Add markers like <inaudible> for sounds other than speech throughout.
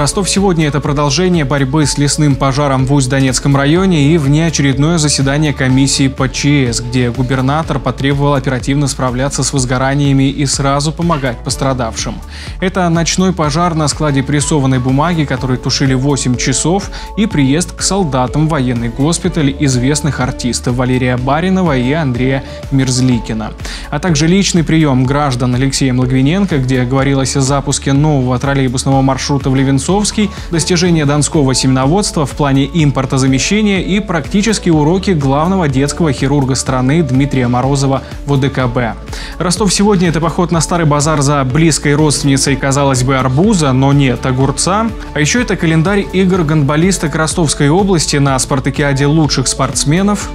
Ростов сегодня – это продолжение борьбы с лесным пожаром в Усть-Донецком районе и внеочередное заседание комиссии по ЧС, где губернатор потребовал оперативно справляться с возгораниями и сразу помогать пострадавшим. Это ночной пожар на складе прессованной бумаги, который тушили 8 часов, и приезд к солдатам в военный госпиталь известных артистов Валерия Баринова и Андрея Мерзликина. А также личный прием граждан Алексея Логвиненко, где говорилось о запуске нового троллейбусного маршрута в Левинск Одинцовский, достижения донского семеноводства в плане импортозамещения и практические уроки главного детского хирурга страны Дмитрия Морозова в ОДКБ. Ростов сегодня – это поход на старый базар за близкой родственницей, казалось бы, арбуза, но нет огурца. А еще это календарь игр гандболисток Ростовской области на спартакиаде лучших спортсменов,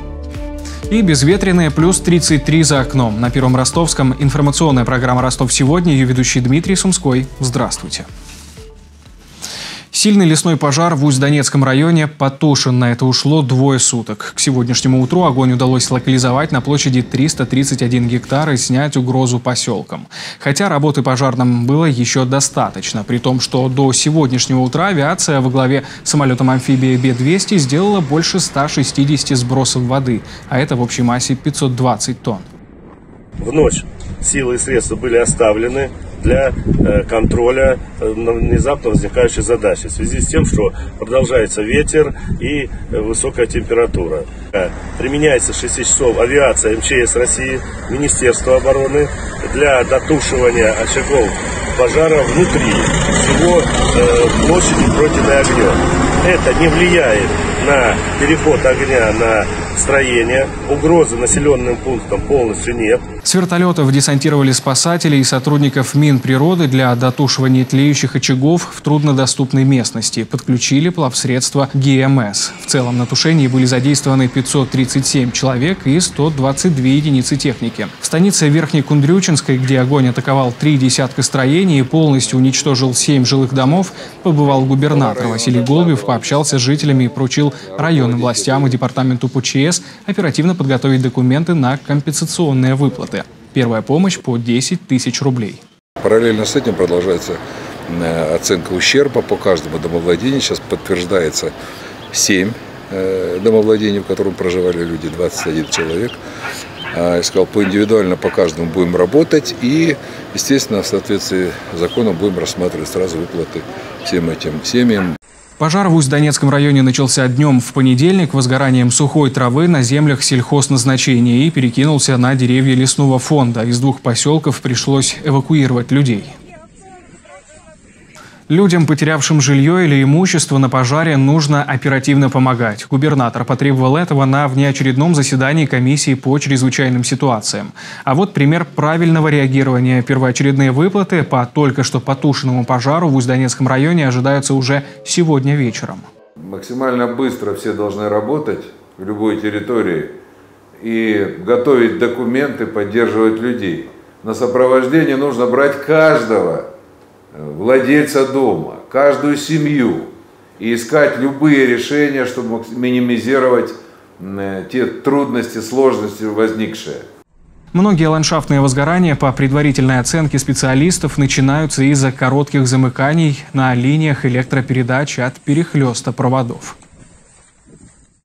и безветренное плюс 33 за окном. На Первом Ростовском информационная программа «Ростов сегодня». Ее ведущий Дмитрий Сумской. Здравствуйте. Сильный лесной пожар в Усть-Донецком районе потушен. На это ушло двое суток. К сегодняшнему утру огонь удалось локализовать на площади 331 гектар и снять угрозу поселкам. Хотя работы пожарным было еще достаточно, при том, что до сегодняшнего утра авиация во главе самолетом амфибии Б-200 сделала больше 160 сбросов воды, а это в общей массе 520 тонн. В ночь силы и средства были оставлены для э, контроля э, внезапно возникающей задачи в связи с тем, что продолжается ветер и э, высокая температура. Применяется 6 часов авиация МЧС России, Министерство обороны для дотушивания очагов пожара внутри всего площади пройденной огнем. Это не влияет на переход огня на строение. Угрозы населенным пунктам полностью нет. С вертолетов десантировали спасатели и сотрудников Минприроды для дотушивания тлеющих очагов в труднодоступной местности. Подключили плавсредства ГМС. В целом на тушении были задействованы 537 человек и 122 единицы техники. В станице Верхней Кундрючинской, где огонь атаковал три десятка строений и полностью уничтожил семь жилых домов, побывал губернатор Василий Голубев, пообщался с жителями и поручил районным властям и департаменту ПЧС оперативно подготовить документы на компенсационные выплаты. Первая помощь по 10 тысяч рублей. Параллельно с этим продолжается э, оценка ущерба по каждому домовладению. Сейчас подтверждается 7 э, домовладений, в котором проживали люди, 21 человек. А, я сказал, по индивидуально по каждому будем работать и, естественно, в соответствии с законом будем рассматривать сразу выплаты всем этим семьям. Пожар в Усть-Донецком районе начался днем в понедельник возгоранием сухой травы на землях сельхозназначения и перекинулся на деревья лесного фонда. Из двух поселков пришлось эвакуировать людей. Людям, потерявшим жилье или имущество на пожаре, нужно оперативно помогать. Губернатор потребовал этого на внеочередном заседании комиссии по чрезвычайным ситуациям. А вот пример правильного реагирования. Первоочередные выплаты по только что потушенному пожару в Усть-Донецком районе ожидаются уже сегодня вечером. Максимально быстро все должны работать в любой территории и готовить документы, поддерживать людей. На сопровождение нужно брать каждого владельца дома, каждую семью и искать любые решения, чтобы минимизировать те трудности, сложности возникшие. Многие ландшафтные возгорания по предварительной оценке специалистов начинаются из-за коротких замыканий на линиях электропередач от перехлеста проводов.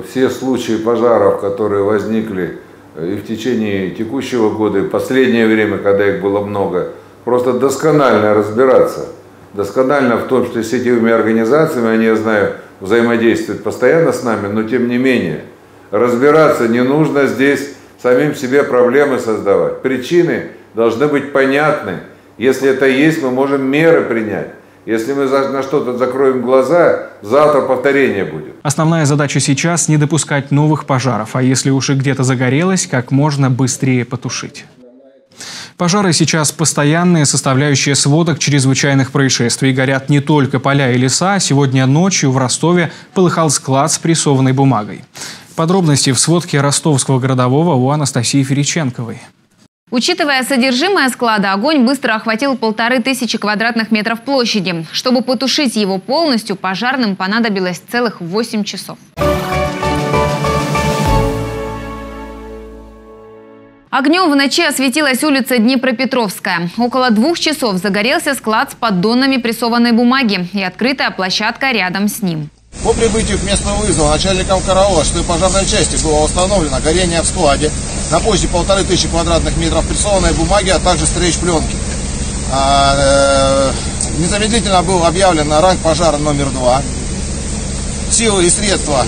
Все случаи пожаров, которые возникли и в течение текущего года, и в последнее время, когда их было много, просто досконально разбираться. Досконально в том, что с этими организациями, они, я знаю, взаимодействуют постоянно с нами, но тем не менее, разбираться не нужно здесь самим себе проблемы создавать. Причины должны быть понятны. Если это есть, мы можем меры принять. Если мы на что-то закроем глаза, завтра повторение будет. Основная задача сейчас – не допускать новых пожаров, а если уж и где-то загорелось, как можно быстрее потушить. Пожары сейчас постоянные составляющие сводок чрезвычайных происшествий. Горят не только поля и леса. Сегодня ночью в Ростове полыхал склад с прессованной бумагой. Подробности в сводке ростовского городового у Анастасии Фериченковой. Учитывая содержимое склада, огонь быстро охватил полторы тысячи квадратных метров площади. Чтобы потушить его полностью, пожарным понадобилось целых 8 часов. Огнем в ночи осветилась улица Днепропетровская. Около двух часов загорелся склад с поддонами прессованной бумаги и открытая площадка рядом с ним. По прибытию к месту вызова начальником караула, что и пожарной части было установлено горение в складе на площади полторы тысячи квадратных метров прессованной бумаги, а также стрейч пленки. А, э, незамедлительно был объявлен ранг пожара номер два. Силы и средства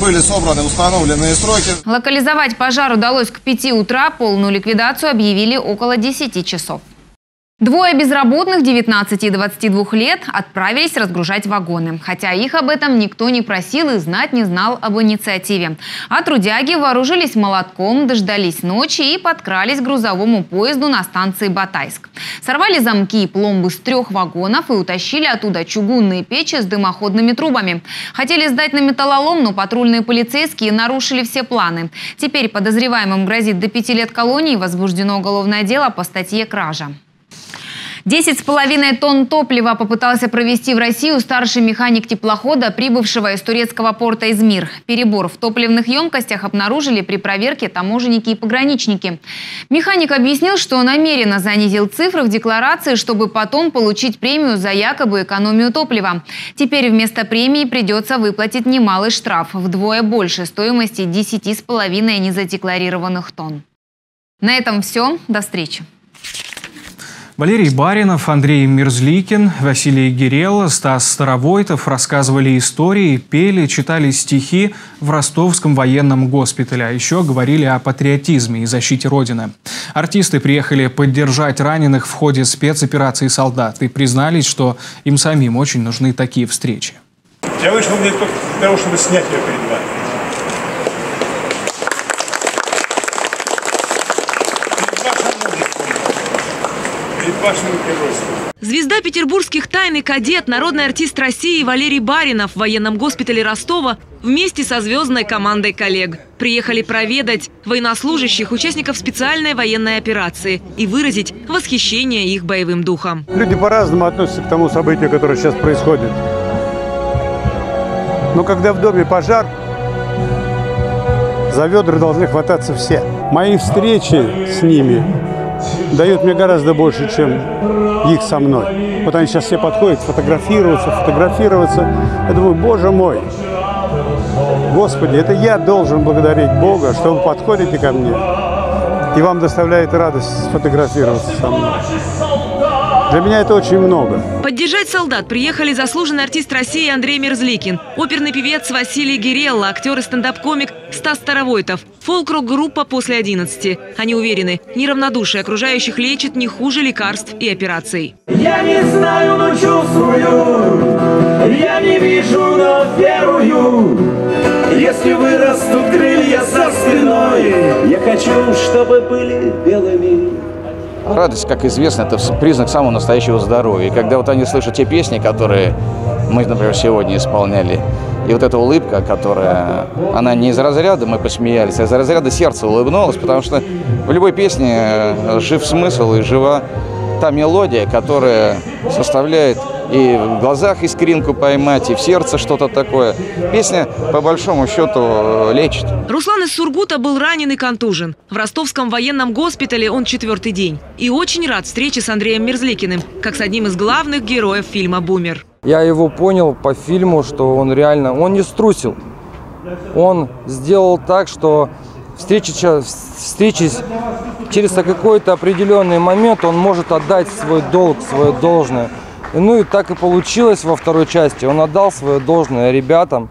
были собраны установленные сроки. Локализовать пожар удалось к 5 утра. Полную ликвидацию объявили около 10 часов. Двое безработных 19 и 22 лет отправились разгружать вагоны. Хотя их об этом никто не просил и знать не знал об инициативе. А трудяги вооружились молотком, дождались ночи и подкрались к грузовому поезду на станции Батайск. Сорвали замки и пломбы с трех вагонов и утащили оттуда чугунные печи с дымоходными трубами. Хотели сдать на металлолом, но патрульные полицейские нарушили все планы. Теперь подозреваемым грозит до пяти лет колонии возбуждено уголовное дело по статье «Кража». Десять с половиной тонн топлива попытался провести в Россию старший механик теплохода, прибывшего из турецкого порта Измир. Перебор в топливных емкостях обнаружили при проверке таможенники и пограничники. Механик объяснил, что намеренно занизил цифры в декларации, чтобы потом получить премию за якобы экономию топлива. Теперь вместо премии придется выплатить немалый штраф, вдвое больше стоимости десяти с половиной незадекларированных тонн. На этом все. До встречи. Валерий Баринов, Андрей Мерзликин, Василий Гирелла, Стас Старовойтов рассказывали истории, пели, читали стихи в Ростовском военном госпитале, а еще говорили о патриотизме и защите Родины. Артисты приехали поддержать раненых в ходе спецоперации солдат и признались, что им самим очень нужны такие встречи. Я вышел для того, чтобы снять ее перед вами. Звезда петербургских тайн и кадет, народный артист России Валерий Баринов в военном госпитале Ростова вместе со звездной командой коллег. Приехали проведать военнослужащих, участников специальной военной операции и выразить восхищение их боевым духом. Люди по-разному относятся к тому событию, которое сейчас происходит. Но когда в доме пожар, за ведра должны хвататься все. Мои встречи с ними дают мне гораздо больше, чем их со мной. Вот они сейчас все подходят фотографироваться, фотографироваться. Я думаю, боже мой, Господи, это я должен благодарить Бога, что вы подходите ко мне, и вам доставляет радость сфотографироваться со мной. Для меня это очень много. Поддержать солдат приехали заслуженный артист России Андрей Мерзликин, оперный певец Василий Гирелла, актер и стендап-комик Стас Старовойтов, фолк-рок-группа «После 11». Они уверены, неравнодушие окружающих лечит не хуже лекарств и операций. Я не знаю, но чувствую, я не вижу, но верую. Если вырастут крылья за спиной, я хочу, чтобы были белыми. Радость, как известно, это признак самого настоящего здоровья. И когда вот они слышат те песни, которые мы, например, сегодня исполняли, и вот эта улыбка, которая, она не из разряда мы посмеялись, а из разряда сердца улыбнулась, потому что в любой песне э, жив смысл и жива та мелодия, которая составляет и в глазах искринку поймать, и в сердце что-то такое. Песня, по большому счету, лечит. Руслан из Сургута был ранен и контужен. В ростовском военном госпитале он четвертый день. И очень рад встрече с Андреем Мерзликиным, как с одним из главных героев фильма «Бумер». Я его понял по фильму, что он реально, он не струсил. Он сделал так, что встречи, встречи через какой-то определенный момент он может отдать свой долг, свое должное. Ну и так и получилось во второй части. Он отдал свое должное ребятам.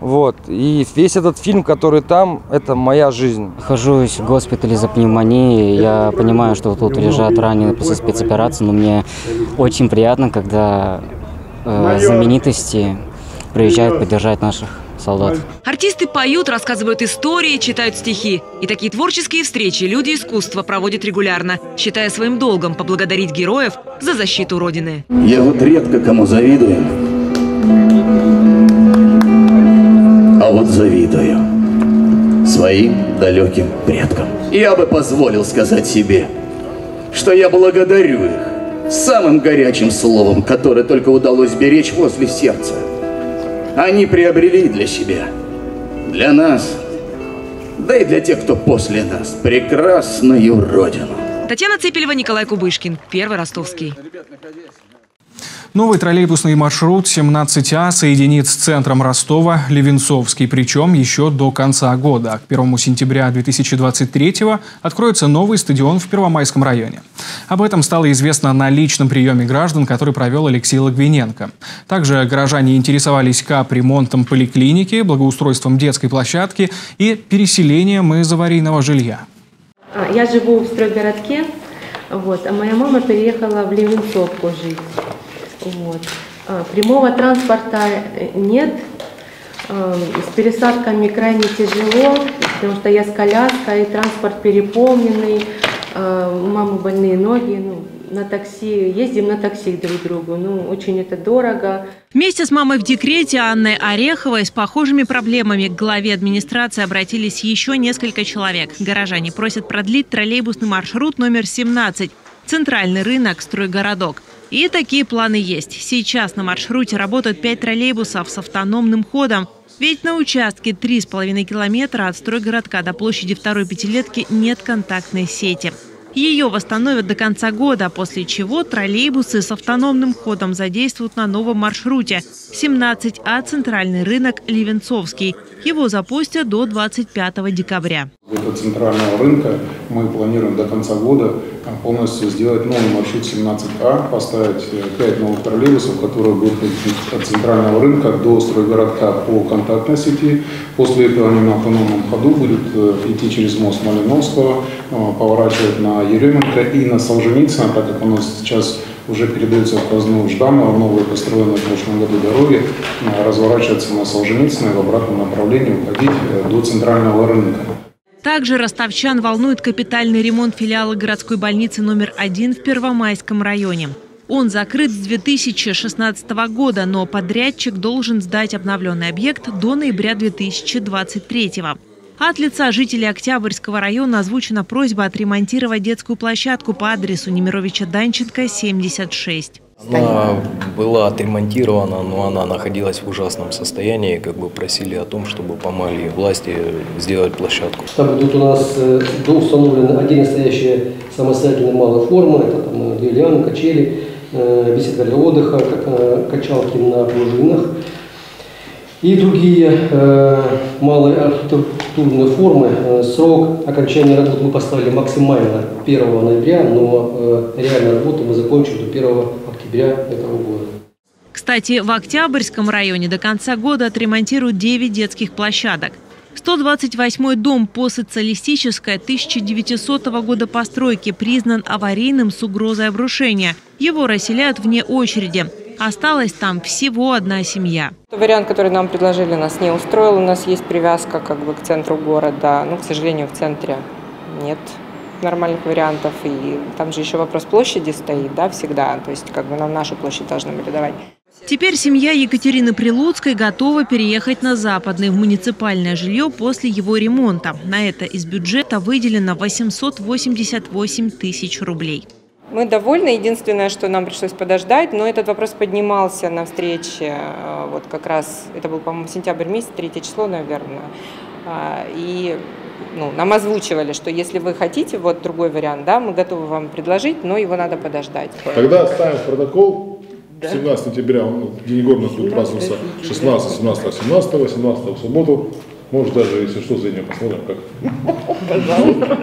Вот. И весь этот фильм, который там, это моя жизнь. Хожусь в госпитале за пневмонией. Я понимаю, что тут лежат раненые после спецоперации, но мне очень приятно, когда э, знаменитости приезжают поддержать наших солдат. Артисты поют, рассказывают истории, читают стихи. И такие творческие встречи люди искусства проводят регулярно, считая своим долгом поблагодарить героев за защиту Родины. Я вот редко кому завидую, а вот завидую своим далеким предкам. Я бы позволил сказать себе, что я благодарю их самым горячим словом, которое только удалось беречь возле сердца – они приобрели для себя, для нас, да и для тех, кто после нас, прекрасную Родину. Татьяна Цепелева, Николай Кубышкин. Первый ростовский. Новый троллейбусный маршрут 17А соединит с центром Ростова Левенцовский, причем еще до конца года. К 1 сентября 2023 откроется новый стадион в Первомайском районе. Об этом стало известно на личном приеме граждан, который провел Алексей Логвиненко. Также горожане интересовались капремонтом поликлиники, благоустройством детской площадки и переселением из аварийного жилья. А, я живу в стройгородке, вот, а моя мама переехала в Левенцовку жить. Вот. А, прямого транспорта э, нет. А, с пересадками крайне тяжело, потому что я с коляской, транспорт переполненный, а, у мамы больные ноги, ну, на такси, ездим на такси друг к другу, ну, очень это дорого. Вместе с мамой в декрете Анной Ореховой с похожими проблемами к главе администрации обратились еще несколько человек. Горожане просят продлить троллейбусный маршрут номер 17 «Центральный рынок, стройгородок». И такие планы есть. Сейчас на маршруте работают пять троллейбусов с автономным ходом. Ведь на участке 3,5 километра от стройгородка до площади второй пятилетки нет контактной сети. Ее восстановят до конца года, после чего троллейбусы с автономным ходом задействуют на новом маршруте 17А «Центральный рынок Левенцовский». Его запустят до 25 декабря. Этого центрального рынка мы планируем до конца года полностью сделать новый маршрут 17А, поставить 5 э, новых троллейбусов, которые будут от центрального рынка до стройгородка по контактной сети. После этого они на автономном ходу будут э, идти через мост Малиновского, э, поворачивать на Еременко и на Солженицына, так как у нас сейчас уже передается в казну Жданова, новые построенные в прошлом году дороги, разворачиваться на Солженицына и в обратном направлении уходить до центрального рынка. Также ростовчан волнует капитальный ремонт филиала городской больницы номер один в Первомайском районе. Он закрыт с 2016 года, но подрядчик должен сдать обновленный объект до ноября 2023 От лица жителей Октябрьского района озвучена просьба отремонтировать детскую площадку по адресу Немировича Данченко, 76. Она была отремонтирована, но она находилась в ужасном состоянии. Как бы просили о том, чтобы помогли власти сделать площадку. Там идут у нас э, установлены один настоящие самостоятельные малые формы. Это там две лианы, качели, э, беседка для отдыха, э, качалки на пружинах. И другие э, малые архитектурные формы. Срок окончания работ мы поставили максимально 1 ноября, но э, реальную работу мы закончим до 1 октября этого года. Кстати, в Октябрьском районе до конца года отремонтируют 9 детских площадок. 128-й дом по социалистической 1900 года постройки признан аварийным с угрозой обрушения. Его расселяют вне очереди. Осталась там всего одна семья. Вариант, который нам предложили, нас не устроил. У нас есть привязка как бы к центру города. Ну, к сожалению, в центре нет нормальных вариантов. И там же еще вопрос площади стоит, да, всегда. То есть как бы нам нашу площадь должны были давать. Теперь семья Екатерины Прилуцкой готова переехать на Западный в муниципальное жилье после его ремонта. На это из бюджета выделено 888 тысяч рублей. Мы довольны. Единственное, что нам пришлось подождать, но этот вопрос поднимался на встрече, э, вот как раз, это был, по-моему, сентябрь месяц, третье число, наверное. А, и ну, нам озвучивали, что если вы хотите вот другой вариант, да, мы готовы вам предложить, но его надо подождать. Тогда ставим протокол. Да. 17 сентября, ну, День нас будет праздноваться 16, 17, 17, 18 в субботу. Может, даже, если что, за нее посмотрим, как. Пожалуйста.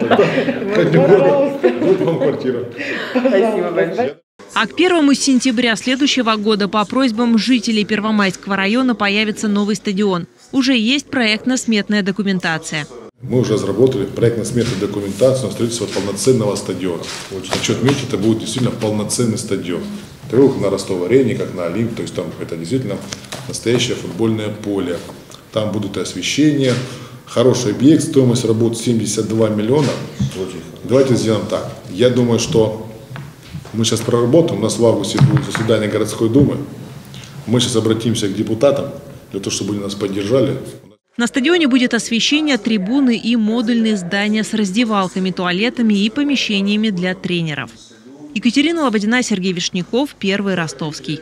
Пожалуйста. Вот вам квартира. Спасибо большое. А к 1 сентября следующего года по просьбам жителей Первомайского района появится новый стадион. Уже есть проектно-сметная документация. Мы уже разработали проектно-сметную документацию на строительство полноценного стадиона. Хочу отметить, это будет действительно полноценный стадион. Во-первых, на Ростов-Арене, как на Олимп, то есть там это действительно настоящее футбольное поле. Там будут и освещение, хороший объект, стоимость работ 72 миллиона. Давайте сделаем так. Я думаю, что мы сейчас проработаем, у нас в августе будет заседание городской думы. Мы сейчас обратимся к депутатам для того, чтобы они нас поддержали. На стадионе будет освещение, трибуны и модульные здания с раздевалками, туалетами и помещениями для тренеров. Екатерина Лободина, Сергей Вишняков, Первый Ростовский.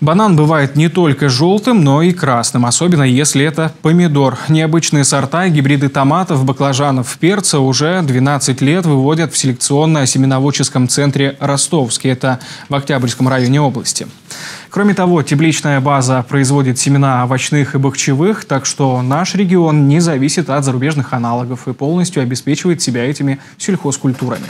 Банан бывает не только желтым, но и красным, особенно если это помидор. Необычные сорта, гибриды томатов, баклажанов, перца уже 12 лет выводят в селекционно-семеноводческом центре «Ростовский». Это в Октябрьском районе области. Кроме того, тепличная база производит семена овощных и бахчевых, так что наш регион не зависит от зарубежных аналогов и полностью обеспечивает себя этими сельхозкультурами.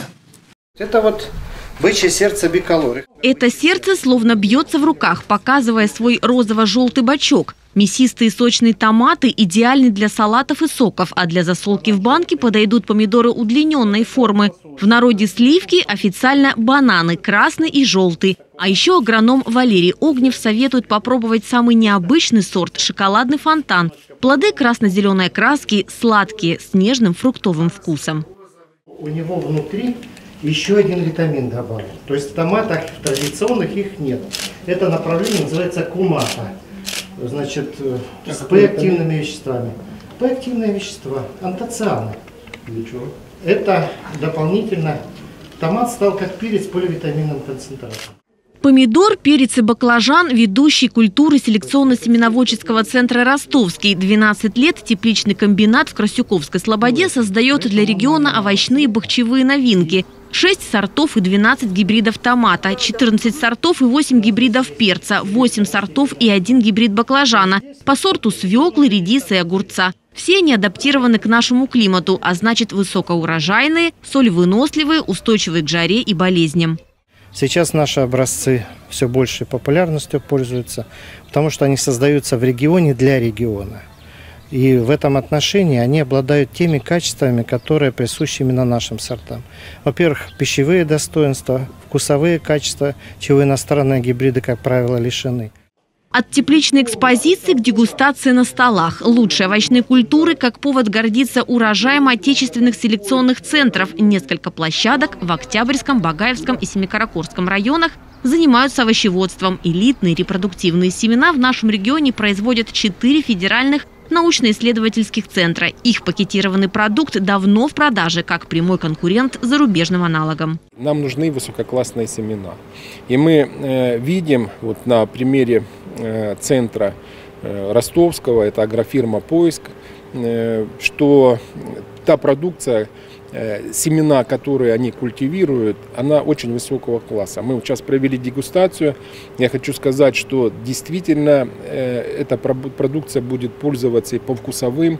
Это вот Бычье сердце биколоры. Это сердце словно бьется в руках, показывая свой розово-желтый бачок. Мясистые сочные томаты идеальны для салатов и соков, а для засолки в банке подойдут помидоры удлиненной формы. В народе сливки, официально бананы, красный и желтый. А еще агроном Валерий Огнев советует попробовать самый необычный сорт – шоколадный фонтан. Плоды красно-зеленой краски, сладкие, с нежным фруктовым вкусом. У него внутри еще один витамин добавлен. То есть в томатах традиционных их нет. Это направление называется кумата. Значит, э, с П-активными веществами. П-активные вещества, антоцианы. Для чего? Это дополнительно. Томат стал как перец поливитаминным концентратом. Помидор, перец и баклажан – ведущий культуры селекционно-семеноводческого центра «Ростовский». 12 лет тепличный комбинат в Красюковской Слободе создает для региона овощные бахчевые новинки – 6 сортов и 12 гибридов томата, 14 сортов и 8 гибридов перца, 8 сортов и 1 гибрид баклажана, по сорту свеклы, редиса и огурца. Все они адаптированы к нашему климату, а значит высокоурожайные, солевыносливые, устойчивые к жаре и болезням. Сейчас наши образцы все большей популярностью пользуются, потому что они создаются в регионе для региона. И в этом отношении они обладают теми качествами, которые присущи именно нашим сортам. Во-первых, пищевые достоинства, вкусовые качества, чего иностранные гибриды, как правило, лишены. От тепличной экспозиции к дегустации на столах. Лучшие овощные культуры как повод гордиться урожаем отечественных селекционных центров. Несколько площадок в Октябрьском, Багаевском и Семикаракорском районах занимаются овощеводством. Элитные репродуктивные семена в нашем регионе производят четыре федеральных научно-исследовательских центра. Их пакетированный продукт давно в продаже, как прямой конкурент зарубежным аналогам. Нам нужны высококлассные семена. И мы э, видим вот на примере э, центра э, ростовского, это агрофирма «Поиск», э, что та продукция, семена, которые они культивируют, она очень высокого класса. Мы сейчас провели дегустацию. Я хочу сказать, что действительно э, эта продукция будет пользоваться и по вкусовым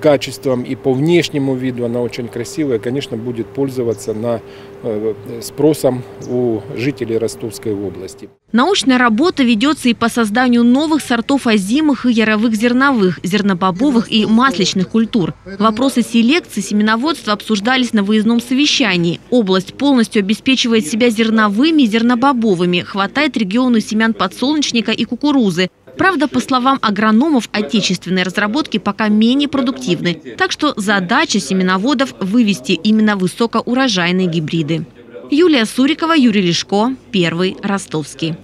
качеством, и по внешнему виду она очень красивая. Конечно, будет пользоваться на э, спросом у жителей Ростовской области. Научная работа ведется и по созданию новых сортов озимых и яровых зерновых, зернобобовых и масличных культур. Вопросы селекции семеноводства обсуждались на выездном совещании. Область полностью обеспечивает себя зерновыми и зернобобовыми. Хватает региону семян подсолнечника и кукурузы. Правда, по словам агрономов, отечественные разработки пока менее продуктивны. Так что задача семеноводов – вывести именно высокоурожайные гибриды. Юлия Сурикова, Юрий Лешко, Первый, Ростовский.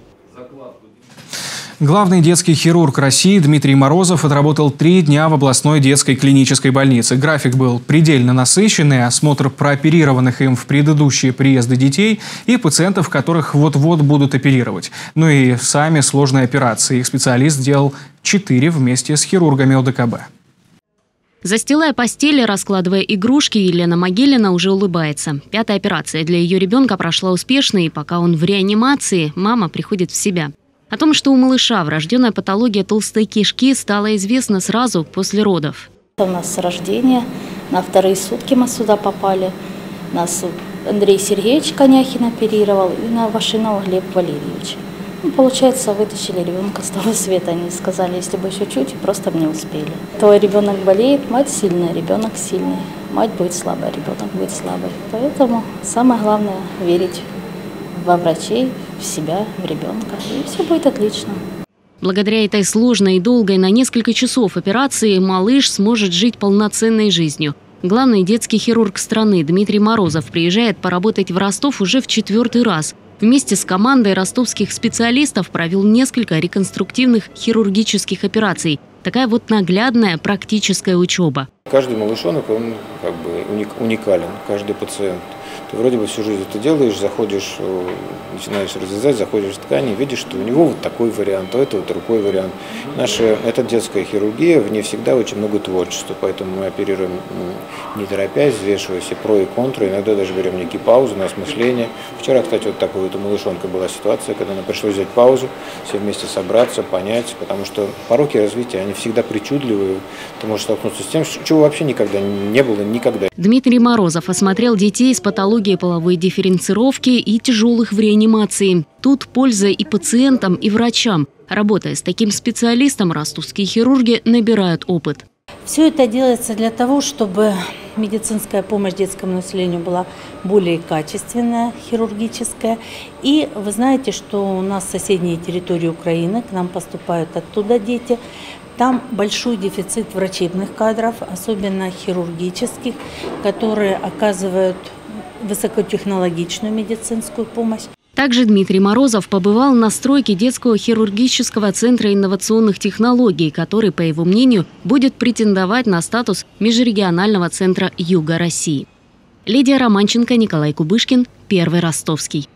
Главный детский хирург России Дмитрий Морозов отработал три дня в областной детской клинической больнице. График был предельно насыщенный, осмотр прооперированных им в предыдущие приезды детей и пациентов, которых вот-вот будут оперировать. Ну и сами сложные операции. Их специалист сделал четыре вместе с хирургами ОДКБ. Застилая постели, раскладывая игрушки, Елена Могилина уже улыбается. Пятая операция для ее ребенка прошла успешно, и пока он в реанимации, мама приходит в себя. О том, что у малыша врожденная патология толстой кишки, стало известно сразу после родов. У нас с рождения, на вторые сутки мы сюда попали. Нас Андрей Сергеевич Коняхин оперировал и на Вашинова Глеб Валерьевич. Ну, получается, вытащили ребенка с того света. Они сказали, если бы еще чуть, просто бы не успели. Твой ребенок болеет, мать сильная, ребенок сильный. Мать будет слабая, ребенок будет слабый. Поэтому самое главное – верить во врачей, в себя, в ребенка, и все будет отлично. Благодаря этой сложной и долгой на несколько часов операции малыш сможет жить полноценной жизнью. Главный детский хирург страны Дмитрий Морозов приезжает поработать в Ростов уже в четвертый раз. Вместе с командой ростовских специалистов провел несколько реконструктивных хирургических операций. Такая вот наглядная практическая учеба. Каждый малышонок, он как бы уникален, каждый пациент. Ты вроде бы всю жизнь это делаешь, заходишь, э, начинаешь разрезать, заходишь в ткани, видишь, что у него вот такой вариант, у этого другой вариант. Наша, это детская хирургия, в ней всегда очень много творчества, поэтому мы оперируем не торопясь, взвешивая все про и контры, иногда даже берем некие паузы на осмысление. Вчера, кстати, вот такой вот у малышонка была ситуация, когда нам пришлось взять паузу, все вместе собраться, понять, потому что пороки развития, они всегда причудливые, ты можешь столкнуться с тем, чего вообще никогда не было, никогда. Дмитрий Морозов осмотрел детей с патологией половой дифференцировки и тяжелых в реанимации. Тут польза и пациентам, и врачам. Работая с таким специалистом, ростовские хирурги набирают опыт. Все это делается для того, чтобы медицинская помощь детскому населению была более качественная, хирургическая. И вы знаете, что у нас соседние территории Украины, к нам поступают оттуда дети. Там большой дефицит врачебных кадров, особенно хирургических, которые оказывают высокотехнологичную медицинскую помощь. Также Дмитрий Морозов побывал на стройке детского хирургического центра инновационных технологий, который, по его мнению, будет претендовать на статус межрегионального центра Юга России. Лидия Романченко, Николай Кубышкин, Первый Ростовский.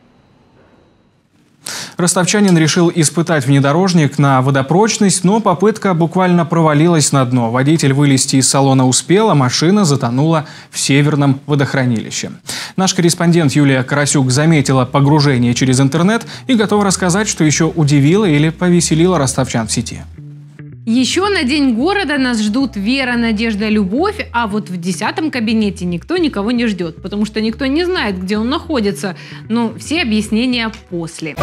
Ростовчанин решил испытать внедорожник на водопрочность, но попытка буквально провалилась на дно. Водитель вылезти из салона успел, а машина затонула в северном водохранилище. Наш корреспондент Юлия Карасюк заметила погружение через интернет и готова рассказать, что еще удивило или повеселило ростовчан в сети. Еще на День города нас ждут Вера, Надежда, Любовь, а вот в десятом кабинете никто никого не ждет, потому что никто не знает, где он находится. Но все объяснения после.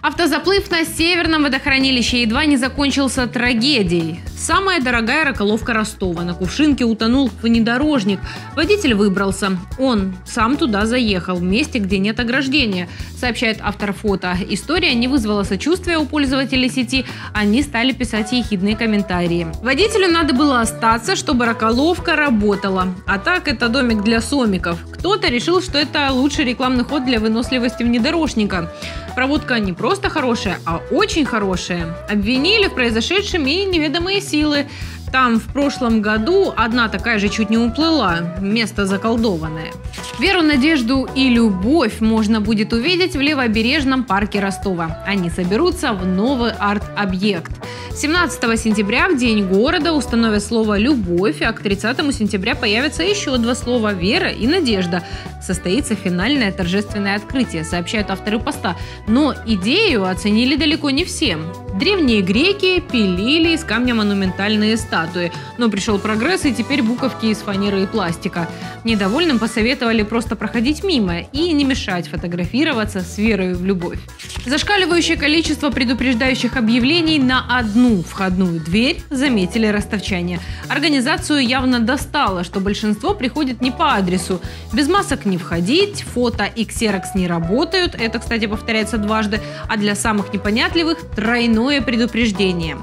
Автозаплыв на Северном водохранилище едва не закончился трагедией. Самая дорогая раколовка Ростова. На кувшинке утонул внедорожник. Водитель выбрался. Он сам туда заехал, в месте, где нет ограждения, сообщает автор фото. История не вызвала сочувствия у пользователей сети. Они стали писать ехидные комментарии. Водителю надо было остаться, чтобы раколовка работала. А так это домик для сомиков. Кто-то решил, что это лучший рекламный ход для выносливости внедорожника. Проводка не просто хорошая, а очень хорошая. Обвинили в произошедшем и неведомые силы силы там в прошлом году одна такая же чуть не уплыла, место заколдованное. Веру, надежду и любовь можно будет увидеть в левобережном парке Ростова. Они соберутся в новый арт-объект. 17 сентября в День города установят слово «любовь», а к 30 сентября появятся еще два слова «вера» и «надежда». Состоится финальное торжественное открытие, сообщают авторы поста. Но идею оценили далеко не всем. Древние греки пилили из камня монументальные статуи, но пришел прогресс и теперь буковки из фанеры и пластика. Недовольным посоветовали просто проходить мимо и не мешать фотографироваться с верой в любовь. Зашкаливающее количество предупреждающих объявлений на одну входную дверь заметили ростовчане. Организацию явно достало, что большинство приходит не по адресу. Без масок не входить, фото и ксерокс не работают, это, кстати, повторяется дважды, а для самых непонятливых тройное предупреждение.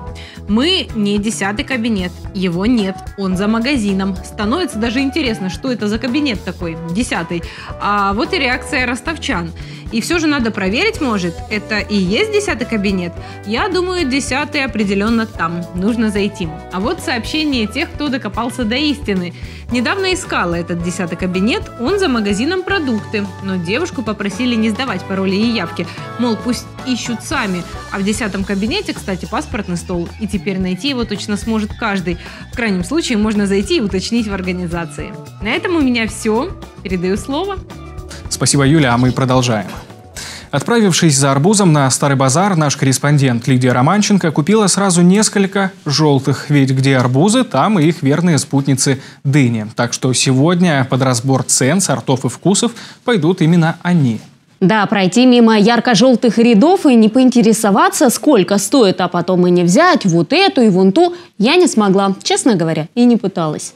Мы не десятый кабинет, его нет, он за магазином. Становится даже интересно, что это за кабинет такой, десятый. А вот и реакция ростовчан. И все же надо проверить, может, это и есть десятый кабинет? Я думаю, десятый определенно там. Нужно зайти. А вот сообщение тех, кто докопался до истины. Недавно искала этот десятый кабинет, он за магазином продукты. Но девушку попросили не сдавать пароли и явки. Мол, пусть ищут сами. А в десятом кабинете, кстати, паспортный стол. И теперь найти его точно сможет каждый. В крайнем случае можно зайти и уточнить в организации. На этом у меня все. Передаю слово. Спасибо, Юля, а мы продолжаем. Отправившись за арбузом на Старый базар, наш корреспондент Лидия Романченко купила сразу несколько желтых, ведь где арбузы, там и их верные спутницы дыни. Так что сегодня под разбор цен, сортов и вкусов пойдут именно они. Да, пройти мимо ярко-желтых рядов и не поинтересоваться, сколько стоит, а потом и не взять вот эту и вон ту, я не смогла, честно говоря, и не пыталась.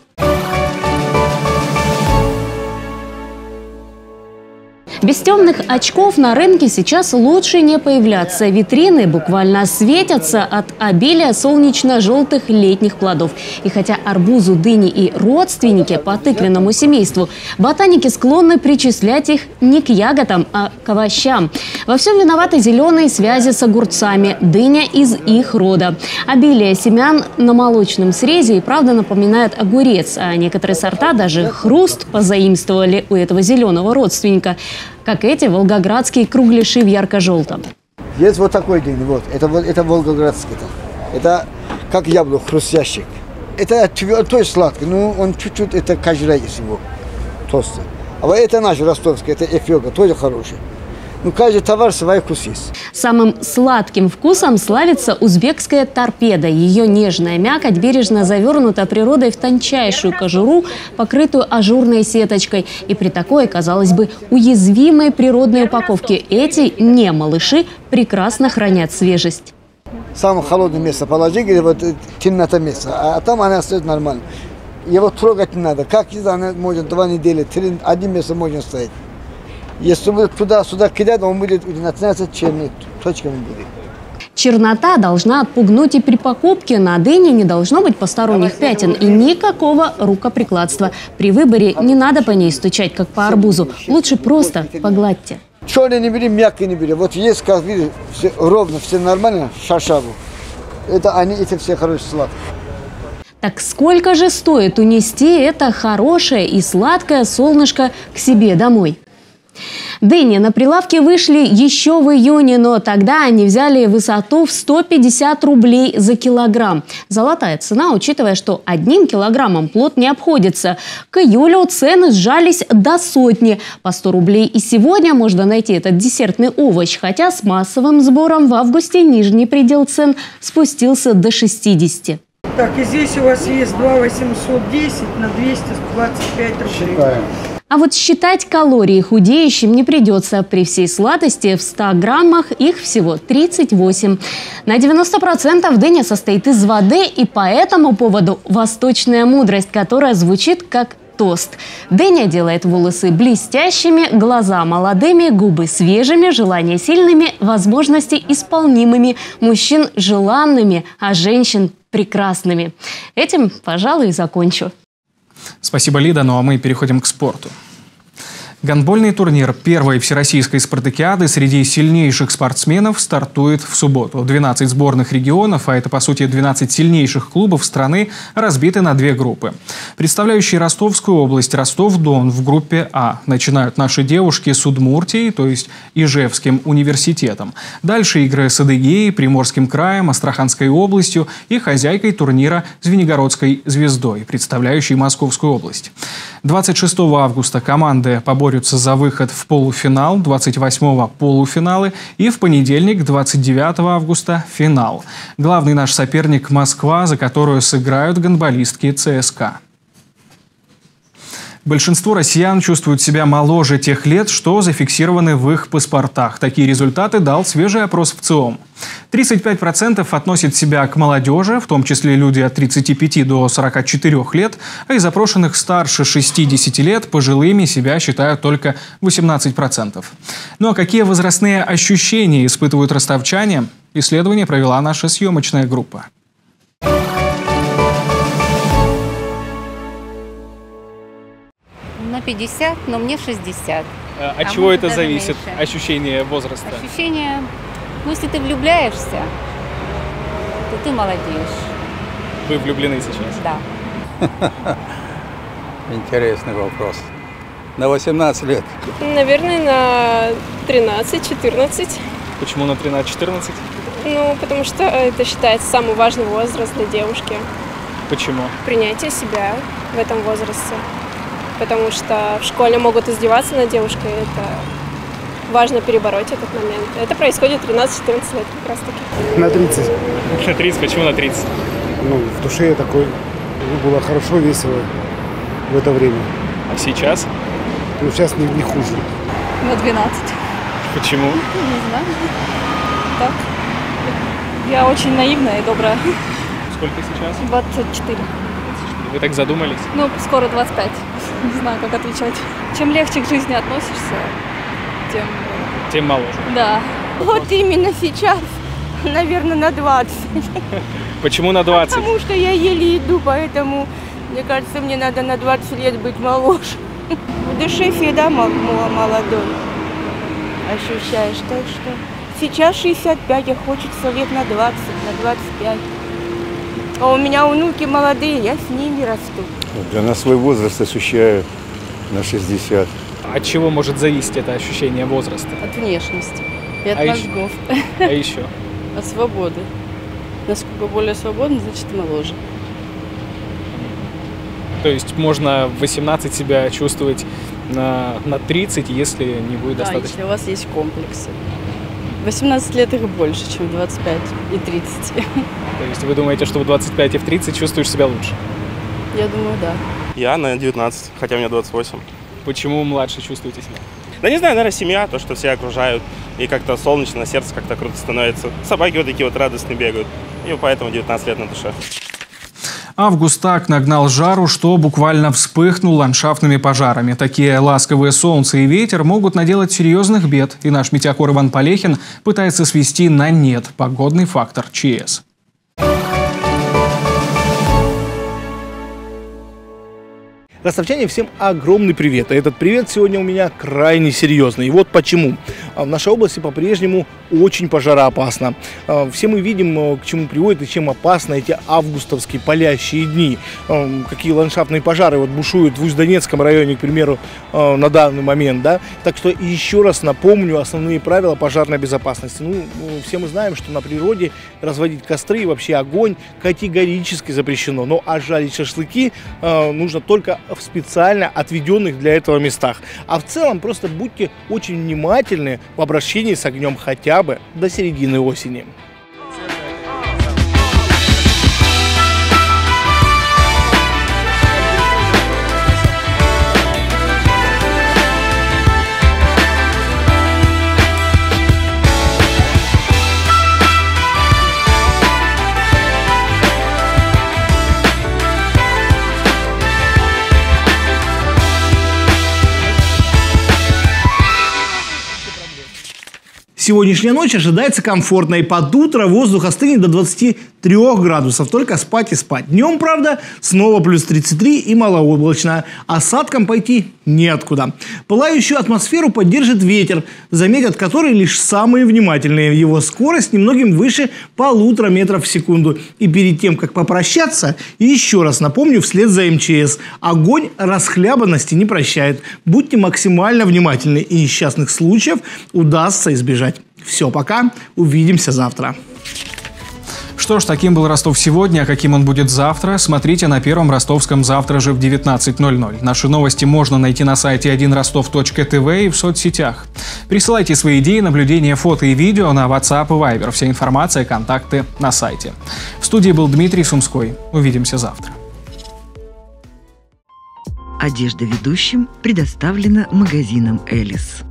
Без темных очков на рынке сейчас лучше не появляться. Витрины буквально светятся от обилия солнечно-желтых летних плодов. И хотя арбузу, дыни и родственники по тыквенному семейству, ботаники склонны причислять их не к ягодам, а к овощам. Во всем виноваты зеленые связи с огурцами, дыня из их рода. Обилие семян на молочном срезе и правда напоминает огурец, а некоторые сорта даже хруст позаимствовали у этого зеленого родственника, как эти волгоградские кругляши в ярко-желтом. Есть вот такой день, вот, это, вот, это волгоградский-то. Это как яблок хрустящий. Это твердой сладкий, ну он чуть-чуть, это кожра из его, толстый. А вот это наш ростовский, это эфиопия, тоже хороший. Ну, каждый товар свой вкус есть. Самым сладким вкусом славится узбекская торпеда. Ее нежная мякоть бережно завернута природой в тончайшую кожуру, покрытую ажурной сеточкой. И при такой, казалось бы, уязвимой природной упаковке эти не малыши прекрасно хранят свежесть. Самое холодное место положи, вот э, темнота место, а там она стоит нормально. Его трогать не надо. Как еда, она может два недели, три, один месяц можно стоять. Если будет туда-сюда кидать, он будет начинаться черными точками будет. Чернота должна отпугнуть и при покупке на дыне не должно быть посторонних пятен и никакого рукоприкладства. При выборе не надо по ней стучать, как по арбузу. Лучше просто погладьте. Черный не бери, мягкий не бери. Вот есть, как видишь, все ровно, все нормально, шашаву. Это они, эти все хорошие сладкие. Так сколько же стоит унести это хорошее и сладкое солнышко к себе домой? Дыни на прилавке вышли еще в июне, но тогда они взяли высоту в 150 рублей за килограмм. Золотая цена, учитывая, что одним килограммом плод не обходится. К июлю цены сжались до сотни. По 100 рублей и сегодня можно найти этот десертный овощ, хотя с массовым сбором в августе нижний предел цен спустился до 60. Так, и здесь у вас есть 2 810 на 225 рублей. Считаем. А вот считать калории худеющим не придется. При всей сладости в 100 граммах их всего 38. На 90% дыня состоит из воды, и по этому поводу восточная мудрость, которая звучит как тост. Дыня делает волосы блестящими, глаза молодыми, губы свежими, желания сильными, возможности исполнимыми, мужчин желанными, а женщин прекрасными. Этим, пожалуй, и закончу. Спасибо, Лида. Ну а мы переходим к спорту. Гандбольный турнир первой всероссийской спартакиады среди сильнейших спортсменов стартует в субботу. 12 сборных регионов, а это по сути 12 сильнейших клубов страны, разбиты на две группы. Представляющие Ростовскую область Ростов-Дон в группе А начинают наши девушки с Удмуртией, то есть Ижевским университетом. Дальше игры с Адыгеей, Приморским краем, Астраханской областью и хозяйкой турнира Звенигородской звездой, представляющей Московскую область. 26 августа команды поборются за выход в полуфинал, 28 полуфиналы и в понедельник, 29 августа, финал. Главный наш соперник Москва, за которую сыграют гонболистки ЦСКА. Большинство россиян чувствуют себя моложе тех лет, что зафиксированы в их паспортах. Такие результаты дал свежий опрос в ЦИОМ. 35% относят себя к молодежи, в том числе люди от 35 до 44 лет, а из опрошенных старше 60 лет пожилыми себя считают только 18%. Ну а какие возрастные ощущения испытывают ростовчане? Исследование провела наша съемочная группа. 50, но мне 60. А от а чего это зависит, меньше. ощущение возраста? Ощущение, ну если ты влюбляешься, то ты молодеешь. Вы влюблены сейчас? Да. <laughs> Интересный вопрос. На 18 лет? Наверное, на 13-14. Почему на 13-14? Ну, потому что это считается самый важный возраст для девушки. Почему? Принятие себя в этом возрасте потому что в школе могут издеваться над девушкой, это важно перебороть этот момент. Это происходит 13-14 лет как раз таки. На 30. На 30? Почему на 30? Ну, в душе я такой, было хорошо, весело в это время. А сейчас? Ну, сейчас не, не хуже. На 12. Почему? Не знаю. Так. Я очень наивная и добрая. Сколько сейчас? 24. Вы так задумались? Ну, скоро 25 не знаю, как отвечать. Чем легче к жизни относишься, тем... Тем моложе. Да. Вот именно сейчас, наверное, на 20. Почему на 20? Потому что я еле иду, поэтому, мне кажется, мне надо на 20 лет быть моложе. В душе всегда молодой. ощущаешь. Так что сейчас 65, а хочется лет на 20, на 25. А у меня внуки молодые, я с ними расту. Да на свой возраст ощущаю на 60. От чего может зависеть это ощущение возраста? От внешности и от А еще? мозгов. А еще? <laughs> От свободы. Насколько более свободно, значит моложе. То есть можно в 18 себя чувствовать на, на 30, если не будет Да, достаточно. если у вас есть комплексы. 18 лет их больше, чем 25 и 30. То есть вы думаете, что в 25 и в 30 чувствуешь себя лучше? Я думаю, да. Я на 19, хотя у меня 28. Почему младше чувствуете себя? Да не знаю, наверное, семья, то, что все окружают. И как-то солнечно, сердце как-то круто становится. Собаки вот такие вот радостные бегают. И поэтому 19 лет на душе. Август так нагнал жару, что буквально вспыхнул ландшафтными пожарами. Такие ласковые солнце и ветер могут наделать серьезных бед. И наш метеокор Иван Полехин пытается свести на нет погодный фактор ЧС. Ростовчане, всем огромный привет. И этот привет сегодня у меня крайне серьезный. И вот почему. А В нашей области по-прежнему очень пожароопасно. А, Все мы видим, э, к чему приводят и чем опасны эти августовские палящие дни. А, Какие ландшафтные пожары вот бушуют в Усть-Донецком районе, к примеру, на данный момент. Да? Так что еще раз напомню основные правила пожарной безопасности. Ну, все мы знаем, что на природе разводить костры и вообще огонь категорически запрещено. Но а жарить шашлыки нужно только в специально отведенных для этого местах. А в целом просто будьте очень внимательны в обращении с огнем хотя бы до середины осени. Сегодняшняя ночь ожидается комфортной. Под утро воздух остынет до 23 градусов. Только спать и спать. Днем, правда, снова плюс 33 и малооблачно. Осадкам пойти неоткуда. Пылающую атмосферу поддержит ветер, заметят который лишь самые внимательные. Его скорость немногим выше полутора метров в секунду. И перед тем, как попрощаться, еще раз напомню вслед за МЧС. Огонь расхлябанности не прощает. Будьте максимально внимательны, и несчастных случаев удастся избежать. Все, пока. Увидимся завтра. Что ж, таким был Ростов сегодня, а каким он будет завтра, смотрите на Первом Ростовском завтра же в 19.00. Наши новости можно найти на сайте 1rostov.tv и в соцсетях. Присылайте свои идеи, наблюдения, фото и видео на WhatsApp и Viber. Вся информация, контакты на сайте. В студии был Дмитрий Сумской. Увидимся завтра. Одежда ведущим предоставлена магазином «Элис».